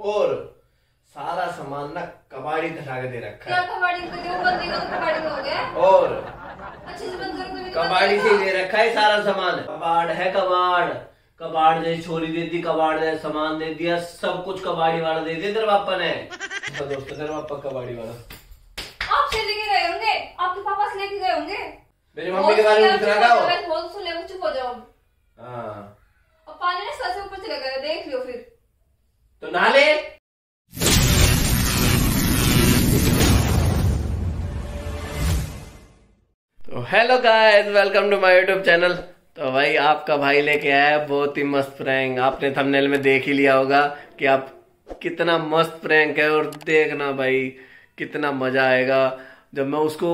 और सारा सामान ना कबाड़ी धरा के दे रखा क्या है कबाड़ी को तो हो गया। और अच्छे कबाड़ी से दे रखा है सारा सामान। कबाड़ है कबाड़। कबाड़ जैसे छोरी दे दी कबाड़ जैसे सामान दे दिया सब कुछ कबाड़ी वाला दे दिया तेरे पापा ने। तो दोस्तों तेरे पापा कबाड़ी वाला। आप से लेके गए होंगे? आपके पापा से लेके गए होंगे? मेरी मम्मी के बारे में रहा था वो। बहुत सुन ले चुप हो जाओ। हाँ। अब पानी ना सर से ऊपर चले गए देख लियो फिर। तो नाले। तो hello guys welcome to my YouTube channel तो भाई, आपका भाई लेके आया है, बहुत ही मस्त प्रैंक आपने थंबनेल में देख ही लिया होगा कि आप कितना मस्त प्रैंक है और देखना भाई, कितना मज़ा आएगा। जब मैं उसको,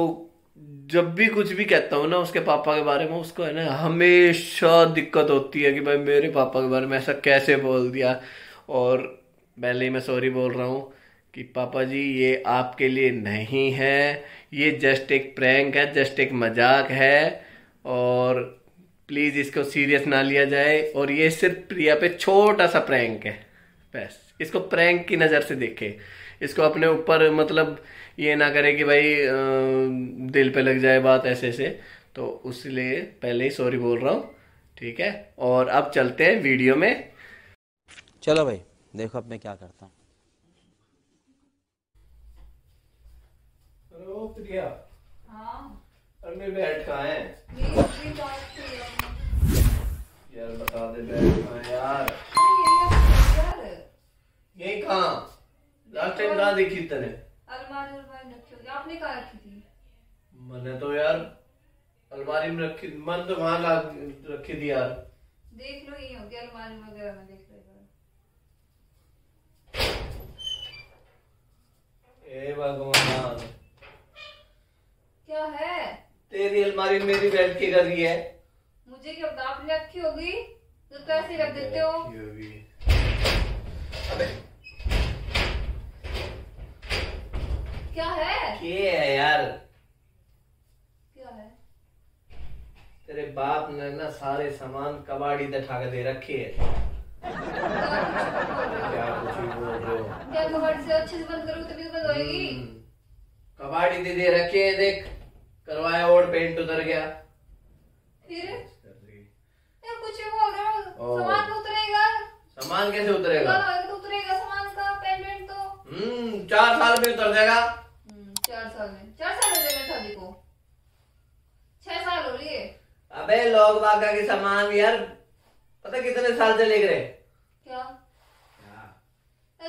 जब भी कुछ भी कहता हूँ ना उसके पापा के बारे में, उसको है ना, हमेशा दिक्कत होती है कि भाई मेरे पापा के बारे में ऐसा कैसे बोल दिया। और पहले ही मैं सॉरी बोल रहा हूँ कि पापा जी, ये आपके लिए नहीं है। ये जस्ट एक प्रैंक है जस्ट एक मज़ाक है और प्लीज़ इसको सीरियस ना लिया जाए और ये सिर्फ़ प्रिया पे छोटा सा प्रैंक है। बस, इसको प्रैंक की नज़र से देखे। इसको अपने ऊपर मतलब ये ना करे कि भाई दिल पे लग जाए बात ऐसे ऐसे तो उसलिए पहले ही सॉरी बोल रहा हूँ, ठीक है? और अब चलते हैं वीडियो में। चलो भाई देखो अब मैं क्या करता हूँ। हाँ। बैठ कहाँ है? यार बता दे बैठ कहाँ है यार? यार। यही कहाँ? लास्ट टाइम कहाँ देखी तने? अलमारी अलमारी रखी होगी। आपने कहाँ रखी थी? मैंने तो यार अलमारी में रखी मन तो वहाँ रखी थी यार। देख लो ये होगी अलमारी वगैरह में देख भगवान। क्या है? तेरी अलमारी मेरी बैठ के कर रही है। मुझे क्या पता आपने रखी होगी? तो कैसे रख देते हो। अबे। क्या है? ये है यार। क्या है? तेरे बाप ने ना सारे सामान कबाड़ी तठा के दे रखे है। क्या कुछ भी बोल क्या कबाड़ से अच्छे से बंद करोगे तभी तो बंद होएगी। हम्म, कबाड़ी दे दे रखे है देख। करवाया और पेंट उतर गया। फिर? यार कुछ रहे सामान तो उतरेगा। सामान कैसे उतरेगा? होएगा तो उतरेगा सामान का पेंट तो। हम्म चार साल में उतर जाएगा। हम्म, चार साल में। चार साल हो गए शादी को। छह साल हो रही है। अबे लोग बागा के सामान यार पता कितने साल चले गए क्या?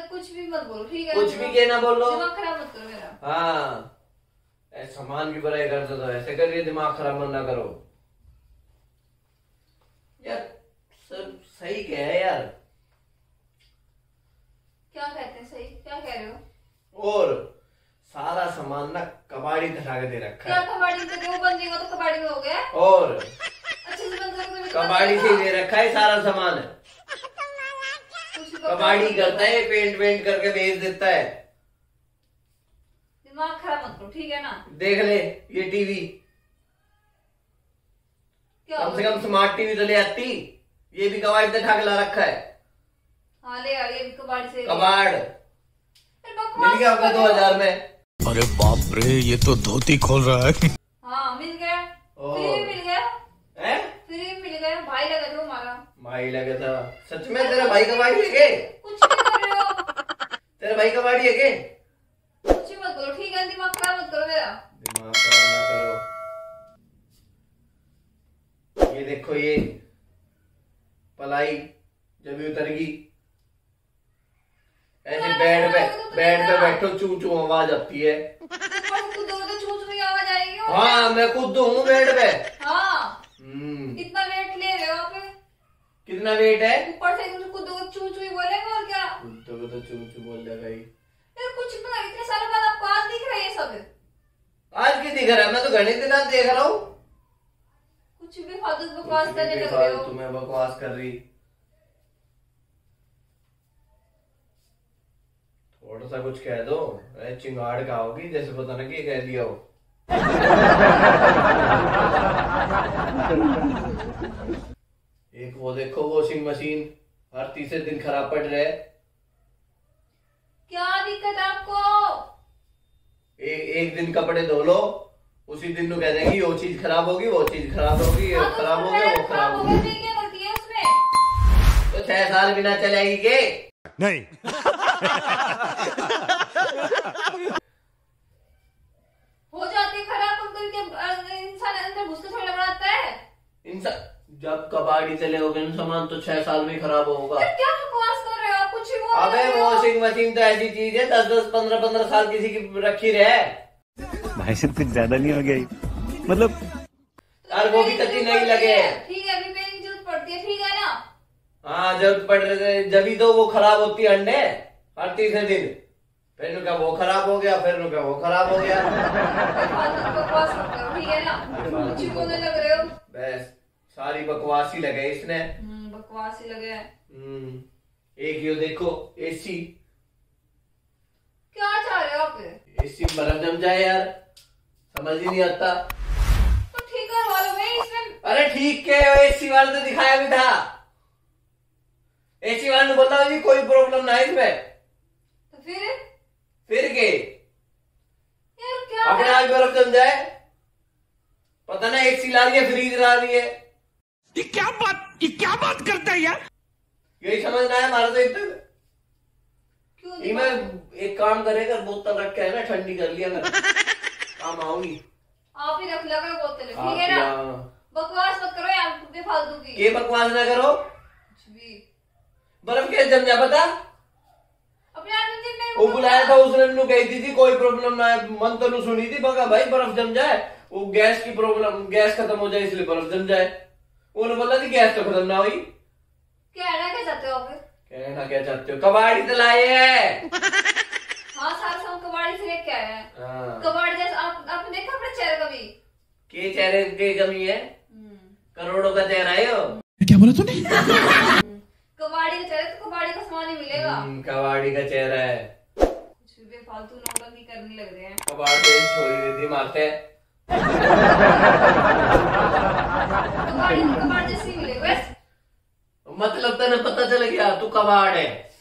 कुछ भी मत बोलो ठीक है? कुछ भी के ना बोलो। दिमाग खराब मत करो मेरा। हाँ। सामान की बुराई करते तो ऐसे करिए दिमाग खराब मत ना करो। यार सब सही क्या है यार। क्या कहते हैं सही? क्या कह रहे हो? और सारा सामान ना कबाड़ी धरा के दे रखा क्या है। कबाड़ी में जो बंद देगा तो कबाड़ी में हो गया। और अच्छे से बंद करो कबाड़ी से दे रखा है सारा सामान। भी कबाड़ी करता है पेंट वेंट करके भेज देता है। दिमाग खराब मत करो ठीक है ना? देख ले ये टीवी कम से कम स्मार्ट टीवी तो ले आती। ये भी कबाड़ से ठाक ला रखा है। हाँ ले आ रही है कबाड़ी से। कबाड़। मिल गया आपका दो हज़ार में। अरे बाप रे ये तो धोती खोल रहा है। हाँ मिल गया। ओ। मिल गया? फ्री मिल गया भाई लगा जो हमारा। भाई लगे था। सच में तेरा भाई कबाड़ी है के कुछ कर रहे हो। तेरा भाई कबाड़ी है के कुछ मत बोलो ठीक है? दिमाग खराब मत करो मेरा। दिमाग खराब ना करो। ये देखो ये पलाई जब भी उतरगी ऐसे बेड पे बेड पे बैठो चू चू आवाज़ आती है। तो की हाँ मैं खुद हूँ बेड पे हाँ हम्म कितना वेट ले रहे हो आप कितना वेट है? ऊपर से कूदोगे चूं चूं ही बोलेंगे और क्या? कुत्तों को तो चू चू बोल दिया भाई। यार कुछ भी इतने सालों बाद आपको आज दिख रहा है ये सब? आज की दिख रहा है? मैं तो घने दिन आज देख रहा हूँ। कुछ भी फालतू बकवास करने लग रहे हो। तुम्हें बकवास कर रही। थोड़ा सा कुछ कह दो। अरे चिंगाड़ का होगी जैसे पता ना कि कह दिया हो। एक वो देखो वॉशिंग मशीन हर तीसरे दिन खराब पड़ रहा है। क्या दिक्कत आपको? ए, एक दिन कपड़े धो लो उसी दिन तो कह देंगे वो चीज़ खराब होगी वो चीज़ खराब होगी ये खराब हो गया वो खराब हो गया तो छह साल बिना चलेगी के? नहीं। जब कबाड़ी चले होगे सामान तो छह साल में खराब होगा। क्या बकवास कर रहे हो आप? कुछ ही अबे वॉशिंग मशीन तो ऐसी चीज़ है दस दस पंद्रह पंद्रह साल किसी की रखी रहे। भाई साहब कुछ ज़्यादा नहीं हो गया। मतलब यार वो भी कच्ची नहीं लगे। ठीक है की ज़रूरत पड़ती है ठीक है ना? हाँ ज़रूरत पड़ रही थे जब ही तो वो खराब होती है अंडे हर तीसरे दिन। फिर क्या वो खराब हो गया फिर क्या वो खराब हो गया। फालतू की बकवास मत करो ठीक है ना? ही लग रहे हो। बकवास ही लगे इसने। हम्म, बकवास ही लगे। हम्म, एक यो देखो एसी। क्या चाह रहे हो आप? एसी में बर्फ़ जम जाए यार समझ ही नहीं आता। तो ठीक करवा लो भाई इसमें अरे ठीक है एसी वाले ने दिखाया भी था। एसी वाले ने बोला जी कोई प्रॉब्लम ना है इसमें। तो फिर? फिर के? यार क्या अपने है? आप बर्फ़ जम जाए। पता ना एसी ला रही है फ्रीज ला रही है। ये क्या बात ये क्या बात करता है यार? यही समझना है हमारा तो इतना? क्यों ये मैं एक काम करेगा बोतल रख के है ना ठंडी कर लिया कर काम आऊँगी। आप ही रख लगा बोतल। ठीक है ना? बकवास मत करो यार बेफालतू की। ये बकवास ना करो? कुछ भी। बर्फ़ कैसे जम जा पता वो बुलाया था उसने मैंने कही थी, थी कोई प्रॉब्लम ना है। मन तो नहीं सुनी थी बगा भाई बर्फ़ जम जाए। वो गैस की प्रॉब्लम गैस खत्म हो जाए इसलिए बर्फ़ जम जाए। उन्होंने बोला थी गैस तो खत्म ना हुई क्या है ना क्या चाहते हो आप कहना क्या चाहते हो कबाड़ी तो लाए है हाँ सारा सामान कबाड़ी से लेके आए हैं हाँ। कबाड़ी जैसे आप आपने देखा अपने चेहरे कभी के चेहरे की कमी है हम्म। करोड़ों का चेहरा है यो क्या बोला तूने कबाड़ी का चेहरे तो कबाड़ी का सामान ही मिलेगा हम्म, कबाड़ी का चेहरा है कुछ बेफालतू नौटंकी करने लग रहे हैं कबाड़ छोड़ी देती मारते हैं ही मतलब तो ना पता चल गया तू कबाड़ है।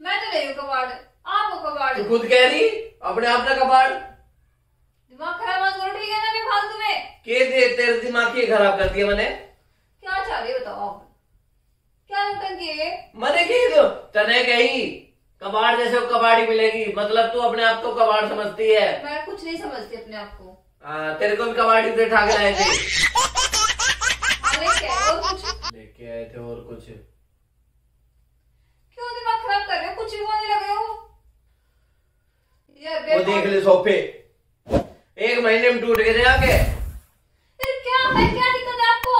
मैं तो नहीं कबाड़। आप हो कबाड़। तू खुद कह रही अपने आप ना कबाड़। दिमाग खराब मत करो ठीक है ना बेफालतू में? के दे तेरे दिमाग की खराब कर दिया मैंने। क्या चाह रही बताओ आप? क्या नौटंकी है? मैंने कही तो तने कही कबाड़ जैसे कबाड़ी मिलेगी। मतलब तू अपने आप को कबाड़ समझती है। मैं कुछ नहीं समझती अपने आप को। हाँ, तेरे को भी कबाड़ी से ठा के लाए थे। लेके आए और कुछ? लेके आए थे और कुछ। क्यों दिमाग खराब कर रहे हो? कुछ भी बोलने लगे हो? यार वो देख ले सोफे। एक महीने में टूट गए थे आके फिर क्या है? क्या दिक्कत है आपको?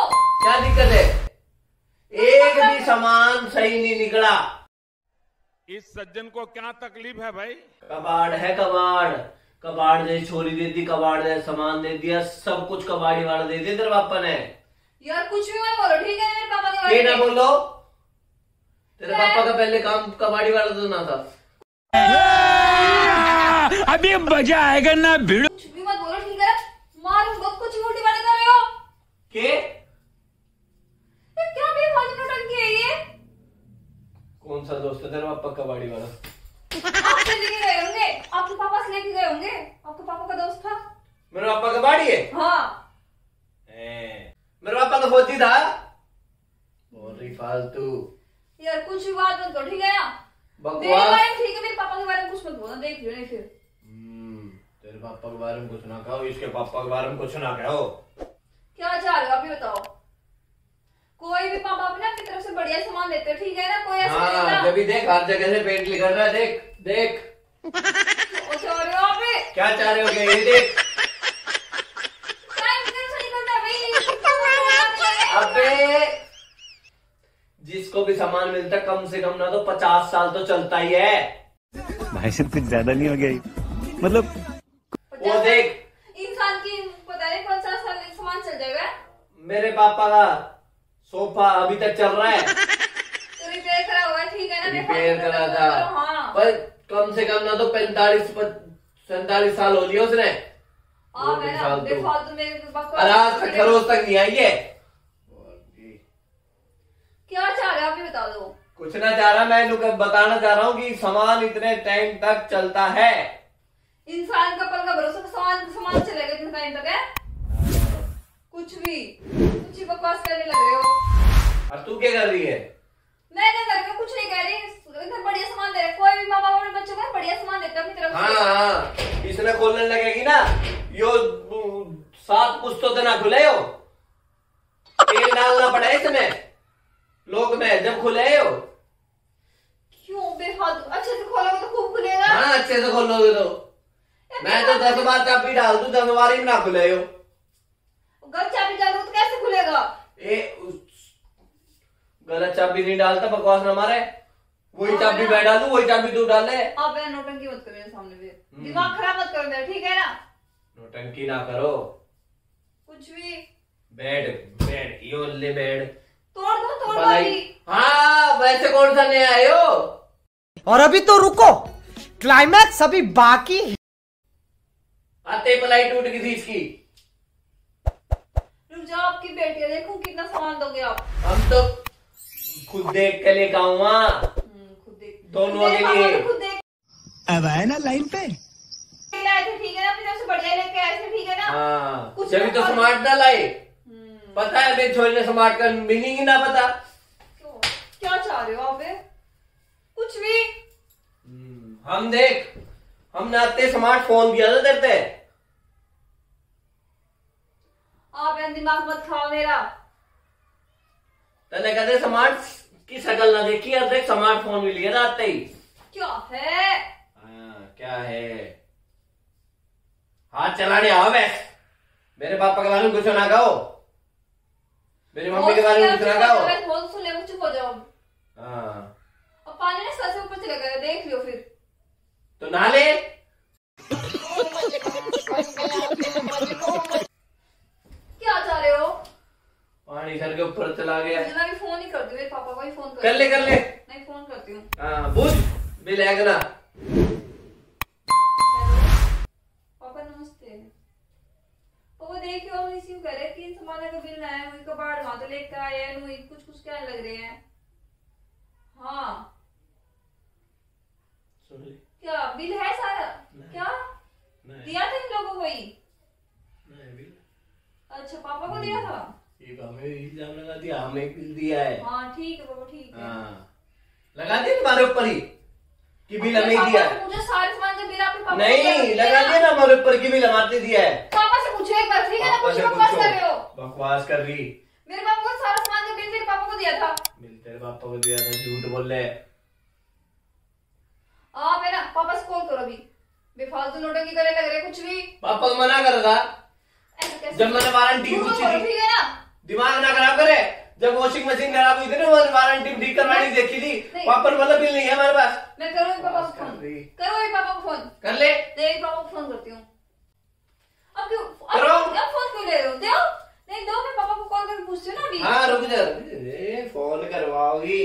क्या दिक्कत है? एक भी सामान सही नहीं निकला। इस सज्जन को क्या तकलीफ़ है भाई? कबाड़ है कबाड़। कबाड़ जैसी छोरी दे दी कबाड़ जैसे सामान दे दिया सब कुछ कबाड़ी वाला दे दिया तेरे पापा ने। यार कुछ भी मत बोलो ठीक है मेरे पापा के ये बारे ना में बोलो। तेरे पापा का पहले काम कबाड़ी वाला तो ना था। अभी मज़ा आएगा ना भिड़ो। कुछ भी मत बोलो ठीक है? मारूँगा कुछ भी उल्टी बातें कर रहे हो? के? ये क्या बेफालतू नौटंकी है ये? कौन सा दोस्त है तेरा पापा कबाड़ी वाला आपसे लेके गए होंगे लेके गए होंगे? आपके पापा का दोस्त था? मेरे पापा कबाड़ी है? हाँ। मेरे पापा तो फौजी था? बोल रही फालतू। यार कुछ भी बात मत करो ठीक है ना मेरे बकवास बारे में ठीक है मेरे पापा के बारे में कुछ मत बोलना देख लियो नहीं फिर। हम्म, तेरे पापा के बारे में कुछ ना कहो इसके पापा के बारे में कुछ ना कहो। क्या चाह रहे हो अभी बताओ? कोई भी पापा अपने आपकी तरफ़ से बढ़िया सामान देते हैं ठीक है ना? कोई ऐसा हाँ जब देख हर जगह से पेंट निकल रहा है देख देख। क्या चाह रहे हो ये देख। अबे जिसको भी सामान मिलता कम से कम ना तो पचास साल तो चलता ही है। भाई साहब कुछ ज़्यादा नहीं हो गया मतलब वो देख। इंसान की पता नहीं पचास साल सामान चल जाएगा। मेरे पापा का सोफा अभी तक चल रहा है। तो रिपेयर करा हुआ ठीक है ना? रिपेयर बेफालतू करा था। हाँ। पर कम से कम ना तो पैंतालीस सैतालीस साल हो लिया उसने। हाँ आज तक नहीं आई है। क्या चाह रहे आप ही बता दो। कुछ ना चाह रहा मैं बताना चाह रहा हूँ कि सामान इतने टाइम तक चलता है। इंसान का पल का भरोसा सामान सामान चलेगा इतने टाइम तक है? कुछ भी कुछ बकवास करने लग रहे हो। और तू क्या कर रही है? मैं कर रही हूँ कुछ नहीं कह रही। इधर बढ़िया सामान दे रहे कोई भी माँ बाप अपने बच्चों को बढ़िया सामान देता अपनी तरफ़ हाँ हाँ। इसने खोलने लगेगी ना। यो सात पुस्तों तो ना खुले हो। तेल डालना पड़ा इसमें लोग में जब खुले हो। क्यों बेफालतू। अच्छे से खोलोगे तो खूब खुलेगा। हाँ अच्छे से खोलोगे तो मैं तो दस बार चाबी डाल दूँ दस बार ही ना खुले हो। घर चाबी डालो तो कैसे खुलेगा? ए गलत चाबी नहीं डालता बकवास ना मारे। वही हाँ, चाबी। मैं डालू वही चाबी तू डाले आप नोटंकी मत करो मेरे सामने भी दिमाग खराब मत करो मेरा ठीक है ना? नोटंकी ना करो। कुछ भी। बेड बेड यो ले बेड। तोड़ दो तोड़ दो हाँ वैसे कौन सा नया आए हो और अभी तो रुको क्लाइमैक्स अभी बाकी है। आते पलाई टूट गई थी इसकी। रुक जाओ आपकी बेटी देखो कितना सामान दोगे आप। हम तो खुद देख के लेकर आऊँगा हम्म, खुद देख। दोनों के लिए। अब आए ना लाइन पे? के लाए थे ठीक है ना? अपनी से बढ़िया लेके आए थे ठीक है ना? हाँ। जब तो स्मार्ट ना लाए। हम्म, पता है मेरे छोरे स्मार्ट का मीनिंग ही ना पता। क्यों? क्या चाह रहे हो आप कुछ भी। हम देख। हमने आते स्मार्टफ़ोन दिया था देते आप दिमाग मत खाओ मेरा। तने कहते स्मार्ट की शकल ना देखी और देख स्मार्टफ़ोन भी लिया आते ही। क्या है? हाँ, क्या है? हाथ चलाने आओ बस। मेरे पापा के बारे में कुछ ना कहो मेरी मम्मी के बारे में कुछ ना कहो बहुत सुन ले चुप हो जाओ। हाँ। अब पानी ना सर से ऊपर चले गए देख लियो फिर। तो रहे हो पानी सर के ऊपर चला गया। मैं भी फ़ोन ही करती हूँ पापा को ही फ़ोन कर ले कर ले। नहीं फ़ोन करती हूँ। हाँ बुझ ना? पापा नमस्ते। देखियो हम रिसीव करे तीन सामान का बिल आया हुई कबाड़ वहाँ तो लेकर हैं हुई कुछ कुछ कहने लग रहे हैं। हाँ। क्या बिल है सारा? क्या? दिया था इन लोगों को ही? नहीं बिल। अच्छा पापा को दिया था? एक हमें इल्ज़ाम लगा दिया हमें बिल दिया है। हाँ ठीक है पापा ठीक है। हाँ। लगा दिया तुम्हारे ऊपर ही कि बिल हमें ही दिया है। मुझे सारे सामान का बिल आपके पापा नहीं लगा दिया ना हमारे ऊपर की बिल हमारे दिया है। पापा से पूछो एक बार ठीक है ना से बकवास कर रहे हो। बकवास कर रही। मेरे पापा को सारा सामान का बिल मेरे पापा को दिया था। बिल तेरे पापा को दिया था झूठ बोल रहे। आप है ना पापा से कॉल करो अभी। बेफालतू नोटों की करने लग रहे कुछ भी। पापा को मना कर था। जब मैंने वारंटी पूछी थी। ठीक है ना? दिमाग ना खराब करे। जब वॉशिंग मशीन खराब हुई थी ना वारंटी ठीक करवानी देखी थी। पापा वाला बिल नहीं है हमारे पास। मैं करूँ पापा को फ़ोन करो अभी पापा को फ़ोन कर ले। नहीं पापा को फ़ोन करती हूँ। अब क्यों? अब करो। अब फ़ोन क्यों ले रहे हो? दो नहीं दो मैं पापा को कॉल करके पूछती हूँ ना अभी। हाँ रुक जा ए, फ़ोन करवाओगी।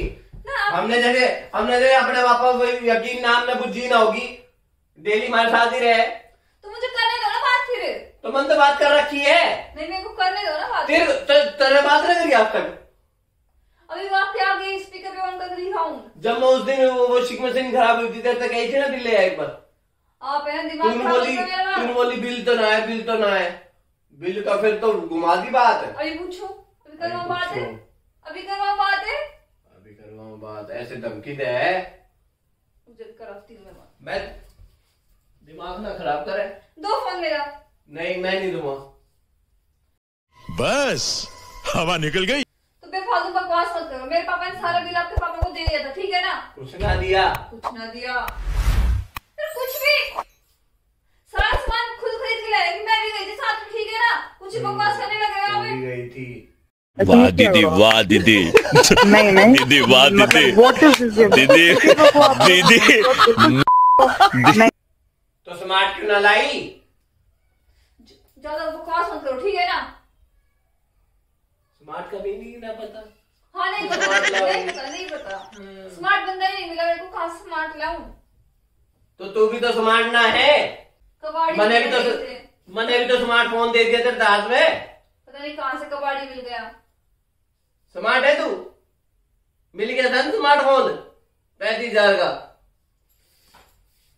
हमने जैसे हमने जैसे अपने पापा को यकीन नाम में बुद्धि ना होगी। डेली हमारे साथ ही रहे तो मुझे करने दो ना बात फिर तो मन तो बात कर रखी है। नहीं मेरे को करने दो ना बात। फिर त- तेरे बात नहीं करी आज तक अभी वहाँ पे आगे स्पीकर पे ऑन करके दिखाऊँ जब मैं उस दिन वो वॉशिंग मशीन खराब हुई थी तेरे तक थी ना बिल ले एक बार। आप है दिमाग तूने बोली तूने बोली बिल तो ना है बिल तो ना है बिल का फिर तो घुमा दी बात। अभी पूछो अभी करवा बात है? अभी करवा बात है? अभी बात ऐसे धमकी दे। हूँ मैं दिमाग ना खराब करे। दो फ़ोन मेरा। नहीं मैं नहीं दूँगा। बस हवा निकल गई। तो बेफालतू बकवास मत करो। मेरे पापा ने सारा बिल आपके पापा को दे दिया था ठीक है ना? कुछ ना दिया। कुछ ना दिया। फिर कुछ भी! सारा सामान खुद खरीद के लाए मैं भी गई थी साथ में ठीक है ना? कुछ बकवास करने लगे तू आप गई थी। वाह दीदी वाह दीदी। नहीं नहीं। दीदी वाह दीदी। दीदी दीदी। तो स्मार्ट क्यों ना लाई? ज़्यादा बकवास मत करो ठीक है ना? स्मार्ट का भी नहीं ना पता। हाँ नहीं पता। नहीं पता नहीं पता। स्मार्ट बंदा ही नहीं मिला मेरे को कहाँ स्मार्ट लाऊं? तो तू भी तो स्मार्ट ना है। कबाड़ी मैंने भी तो मैंने भी तो स्मार्टफ़ोन दे दिया तेरे हाथ में। पता नहीं कहाँ से कबाड़ी मिल गया। स्मार्ट है तू? मिल गया था स्मार्टफ़ोन पैंतीस हज़ार का।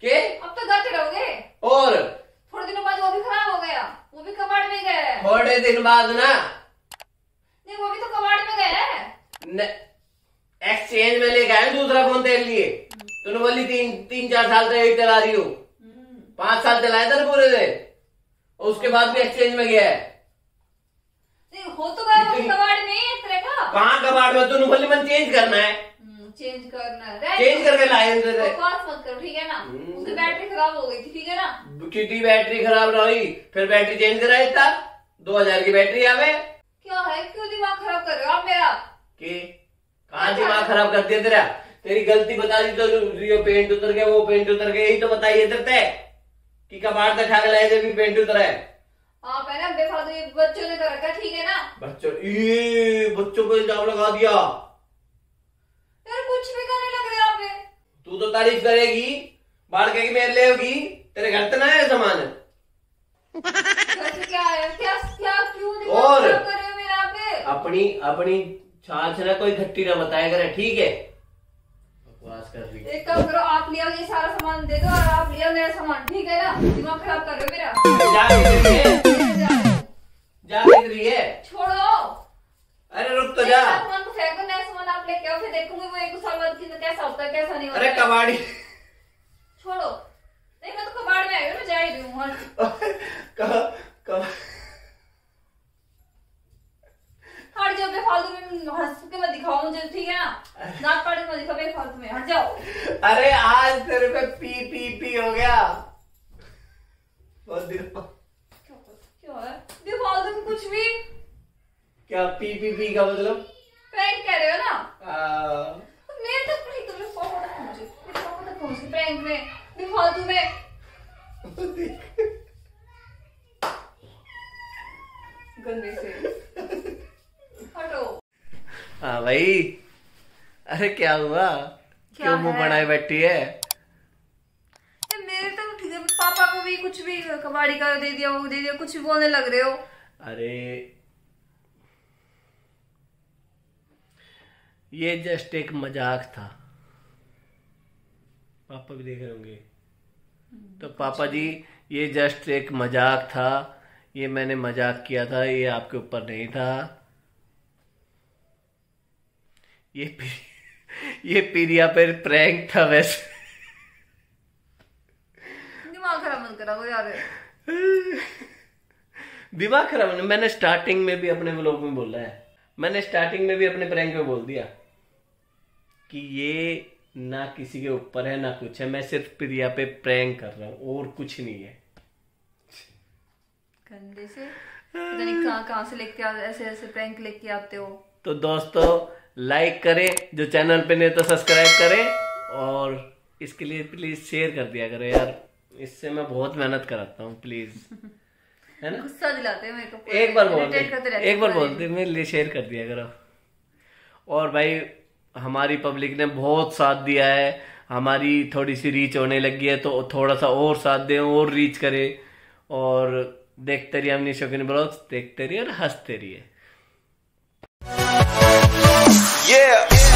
के? अब तो घर रहोगे। और? दिन बाद ना। नहीं वो भी तो कबाड़ में गए। एक्सचेंज में लेके आए दूसरा फ़ोन तेरे लिए। तूने बोली तीन तीन चार साल से यही चला रही हूँ। पाँच साल चलाए थे ना पूरे दिन। और उसके बाद भी एक्सचेंज में गया है। नहीं हो तो गया कबाड़ में इस तरह का। कहाँ कबाड़ में? तूने बोली मन चेंज करना है। चेंज करना चेंज करके लाए थे बकवास मत करो ठीक है ना? उसकी बैटरी खराब हो गई थी ठीक है ना? कितनी बैटरी खराब रही फिर बैटरी चेंज कराई था दो हज़ार की बैटरी आवे। क्या है? क्यों दिमाग खराब कर रहे हो आप मेरा? कि? कहाँ दिमाग खराब कर दिया तेरा? तेरी गलती बता दी तो ये पेंट उतर गया वो पेंट उतर गया यही तो बताइए तेरे कि कबाड़ से ठग लाए थे भी पेंट उतरा है आप है ना बेफालतू ये बच्चों ने कर रखा ठीक है ना? बच्चों ये बच्चों को इल्ज़ाम लगा दिया यार कुछ भी करने लग रहे हो आप ये। तू तो तारीफ़ करेगी बाढ़ के मेरे ले होगी तेरे घर तो ना है सामान वैसे क्या है क्या क्या क्यों दिमाग और? खराब कर रहे हो मेरा पे अपनी अपनी छाछ ना कोई खट्टी ना बताया करे ठीक है बकवास कर रही एक काम करो आप लिया ये सारा सामान दे दो और आप लिया मेरा सामान ठीक है ना दिमाग खराब कर रहे हो मेरा जा रही है जा रही है छोड़ो अरे रुक तो जा। सामान को फेंको नया सामान आप लेके आओ फिर देखूँगी वो एक साल बाद कैसा होता है कैसा नहीं होता। अरे कबाड़ी। छोड़ो। नहीं मैं तो कबाड़ में आई हूँ मैं जा ही रही हूँ हट जाओ बेफालतू में हंस के मत दिखाओ मुझे ठीक है ना? नाक पाड़े मत दिखाओ बेफालतू में हट जाओ। अरे आज तेरे पे पी पी पी हो गया। बहुत दिन। क्या है? बेफालतू कुछ भी। क्या पी पी पी का मतलब? प्रैंक कर रहे हो ना? मेरे तक नहीं तुम्हें पापा तक पहुँचे मेरे पापा तक पहुँचे प्रैंक में। बेफालतू में। गंदे से। हटो। हाँ भाई। अरे क्या हुआ? क्या क्यों मुँह बनाए बैठी है? मेरे तक ठीक है पापा को भी कुछ भी कबाड़ी का दे दिया वो दे दिया कुछ भी बोलने लग रहे हो। अरे ये जस्ट एक मज़ाक था। पापा भी देख रहे होंगे। तो पापा जी ये जस्ट एक मज़ाक था। ये मैंने मज़ाक किया था ये आपके ऊपर नहीं था। ये पी- ये पीरिया पर प्रैंक था वैसे। दिमाग खराब मत करा यार। दिमाग खराब नहीं मैंने स्टार्टिंग में भी अपने व्लॉग में बोला है। मैंने स्टार्टिंग में भी अपने प्रैंक में बोल दिया कि ये ना किसी के ऊपर है ना कुछ है। मैं सिर्फ़ प्रिया पे प्रैंक कर रहा हूँ और कुछ नहीं है। गंदे से? पता नहीं कहाँ कहाँ से लेके ऐसे ऐसे प्रैंक लेके आते हो। तो दोस्तों लाइक करें जो चैनल पे नहीं तो सब्सक्राइब करें और इसके लिए प्लीज़ शेयर कर दिया करो यार। इससे मैं बहुत मेहनत कराता हूँ प्लीज़ है ना? गुस्सा दिलाते हो मेरे को एक बार बोल एक बार हो बोल दे शेयर कर दिया करो। और भाई हमारी पब्लिक ने बहुत साथ दिया है। हमारी थोड़ी सी रीच होने लगी है तो थोड़ा सा और साथ दें और रीच करे। और देखते रहिए हमने शौकीन ब्लॉग्स देखते रहिए और हँसते रहिए। Yeah.